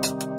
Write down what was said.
you